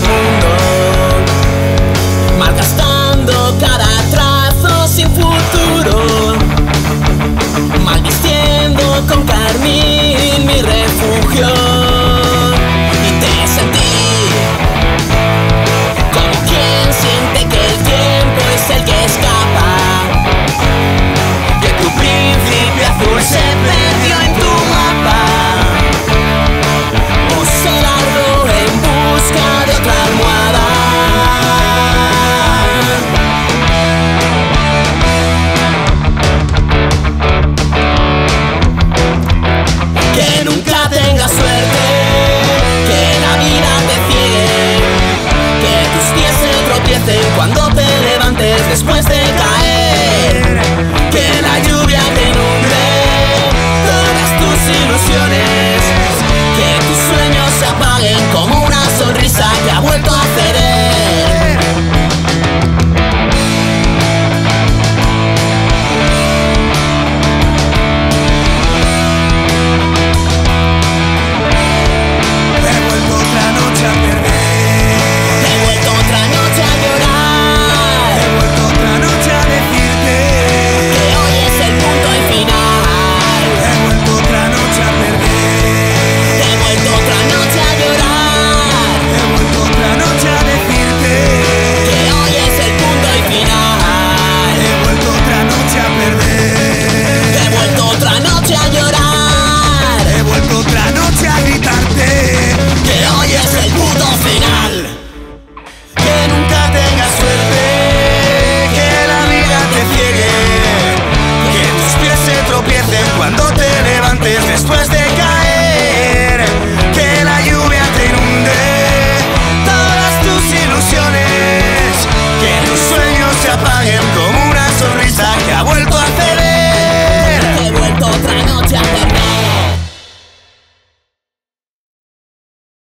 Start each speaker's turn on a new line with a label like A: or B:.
A: ruinas después de